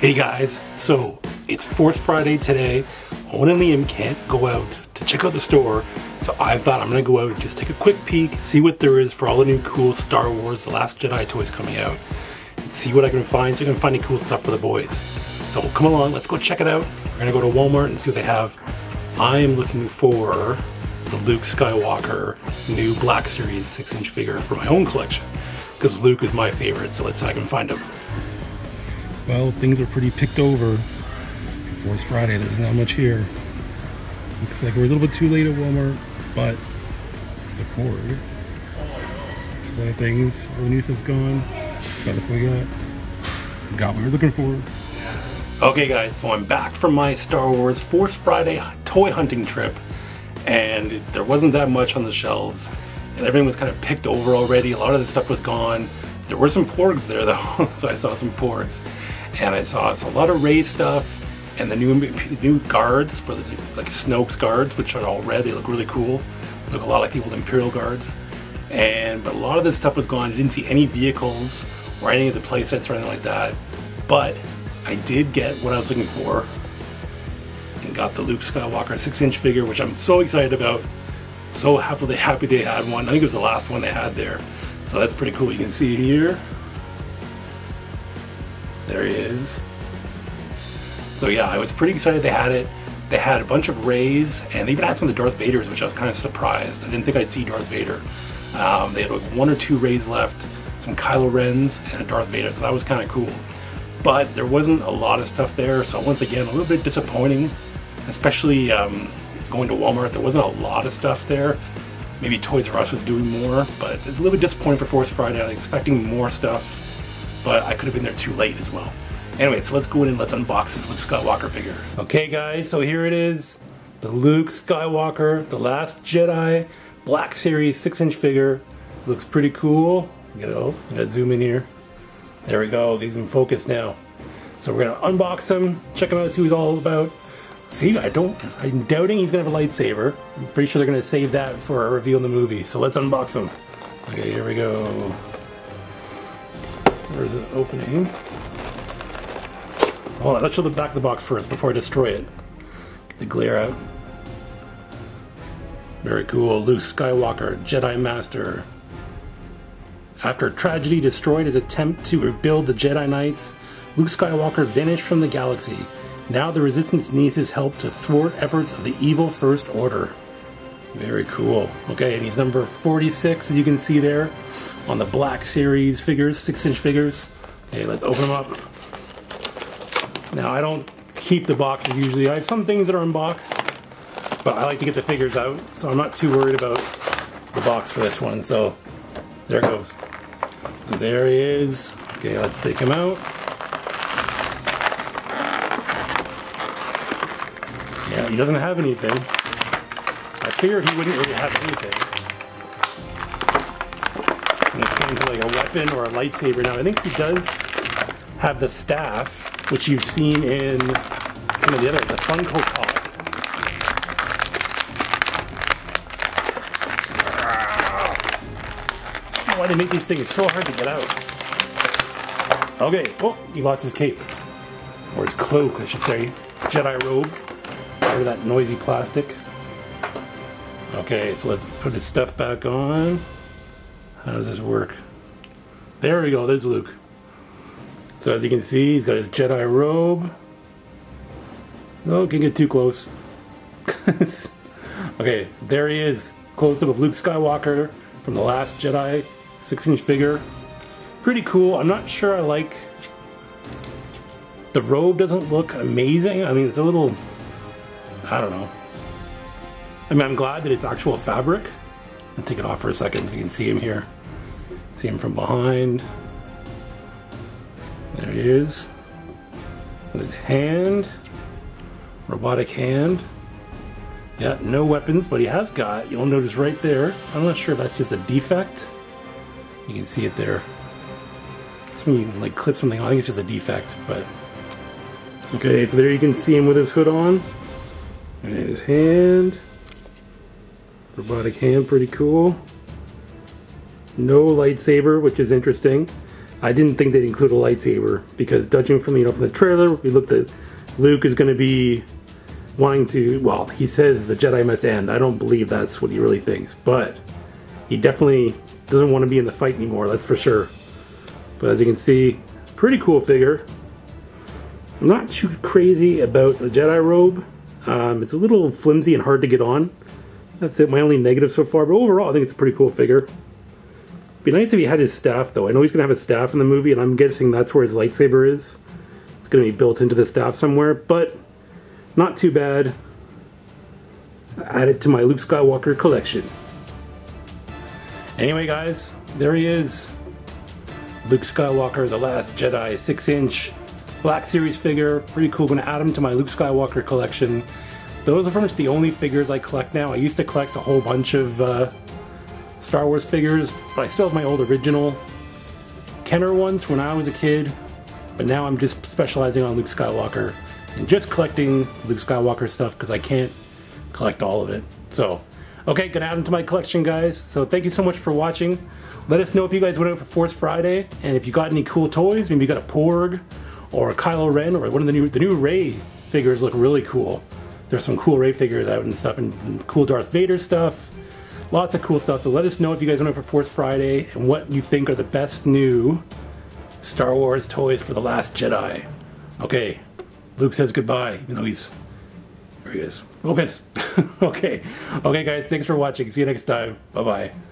Hey guys, so it's Force Friday today. Owen and Liam can't go out to check out the store, so I thought I'm gonna go out and just take a quick peek, see what there is for all the new cool Star Wars The Last Jedi toys coming out, and see what I can find so I can find any cool stuff for the boys. So come along, let's go check it out. We're gonna go to Walmart and see what they have. I am looking for the Luke Skywalker new Black Series 6 inch figure for my own collection, because Luke is my favorite, so let's see if I can find him. Well, things are pretty picked over. Force Friday, there's not much here. Looks like we're a little bit too late at Walmart, but the cord. Lot of things. News is gone. Got what we got. Got what we were looking for. Okay guys, so I'm back from my Star Wars Force Friday toy hunting trip and there wasn't that much on the shelves and everything was kind of picked over already. A lot of the stuff was gone. There were some porgs there though, so I saw some porgs and I saw a lot of Rey stuff and the new new guards for the like Snoke's guards, which are all red. They look really cool. Look a lot like the old Imperial guards. And but a lot of this stuff was gone. I didn't see any vehicles or any of the playsets or anything like that. But I did get what I was looking for and got the Luke Skywalker 6-inch figure, which I'm so excited about. So happily happy they had one. I think it was the last one they had there. So that's pretty cool. You can see here there he is. So yeah, I was pretty excited they had it. They had a bunch of Reys, and they even had some of the Darth Vaders, which I was kind of surprised. I didn't think I'd see Darth Vader. Um, they had like one or two Reys left, some Kylo Rens, and a Darth Vader, so that was kind of cool. But there wasn't a lot of stuff there, so once again, a little bit disappointing, especially um, going to Walmart. There wasn't a lot of stuff there. Maybe Toys R Us was doing more, but a little bit disappointing for Force Friday. I was expecting more stuff but I could have been there too late as well. Anyway, so let's go in and let's unbox this Luke Skywalker figure. Okay guys, so here it is. The Luke Skywalker, The Last Jedi, Black Series 6 inch figure. Looks pretty cool. You know, I gotta zoom in here. There we go, he's in focus now. So we're gonna unbox him, check him out, see what he's all about. See, I don't, I'm doubting he's gonna have a lightsaber. I'm pretty sure they're gonna save that for a reveal in the movie. So let's unbox him. Okay, here we go. Where's the opening? Hold on, let's show the back of the box first before I destroy it. Get the glare out. Very cool. Luke Skywalker, Jedi Master. After tragedy destroyed his attempt to rebuild the Jedi Knights, Luke Skywalker vanished from the galaxy. Now the Resistance needs his help to thwart efforts of the evil First Order. Very cool. Okay, and he's number 46, as you can see there on the Black Series figures, 6-inch figures. Okay, let's open them up. Now, I don't keep the boxes usually. I have some things that are unboxed, but I like to get the figures out, so I'm not too worried about the box for this one. So, there it goes. So there he is. Okay, let's take him out. Yeah, he doesn't have anything. I figured he wouldn't really have anything it to like a weapon or a lightsaber. Now I think he does have the staff, which you've seen in some of the other, the Funko Pop. Why do they make these things so hard to get out? Okay, oh, he lost his cape. Or his cloak, I should say. Jedi robe. Of that noisy plastic. Okay, so let's put his stuff back on. How does this work? There we go, there's Luke. So as you can see, he's got his Jedi robe. No, oh, can't get too close. okay, so there he is. Close up of Luke Skywalker from The Last Jedi, 6 inch figure. Pretty cool. I'm not sure I like... The robe doesn't look amazing. I mean, it's a little... I don't know. I mean, I'm glad that it's actual fabric. I'll take it off for a second so you can see him here. See him from behind. There he is. With his hand. Robotic hand. Yeah, no weapons, but he has got, you'll notice right there, I'm not sure if that's just a defect. You can see it there. It's when you can like clip something on, I think it's just a defect, but... Okay, so there you can see him with his hood on. And his hand. Robotic hand, pretty cool. No lightsaber, which is interesting. I didn't think they'd include a lightsaber because judging from you know from the trailer, we looked at Luke is going to be wanting to. Well, he says the Jedi must end. I don't believe that's what he really thinks, but he definitely doesn't want to be in the fight anymore. That's for sure. But as you can see, pretty cool figure. I'm not too crazy about the Jedi robe. Um, it's a little flimsy and hard to get on. That's it, my only negative so far, but overall I think it's a pretty cool figure. Be nice if he had his staff though. I know he's gonna have a staff in the movie and I'm guessing that's where his lightsaber is. It's gonna be built into the staff somewhere, but not too bad. Add it to my Luke Skywalker collection. Anyway guys, there he is. Luke Skywalker, The Last Jedi, 6 inch Black Series figure. Pretty cool, gonna add him to my Luke Skywalker collection. Those are pretty much the only figures I collect now. I used to collect a whole bunch of uh, Star Wars figures, but I still have my old original Kenner ones when I was a kid. But now I'm just specializing on Luke Skywalker and just collecting Luke Skywalker stuff because I can't collect all of it. So, okay, gonna add them to my collection, guys. So thank you so much for watching. Let us know if you guys went out for Force Friday and if you got any cool toys. Maybe you got a Porg or a Kylo Ren or one of the new the new Rey figures look really cool there's some cool Rey figures out and stuff and, and, cool Darth Vader stuff. Lots of cool stuff. So let us know if you guys went for Force Friday and what you think are the best new Star Wars toys for The Last Jedi. Okay, Luke says goodbye, even though he's... There he is. Lucas. okay. Okay, guys, thanks for watching. See you next time. Bye-bye.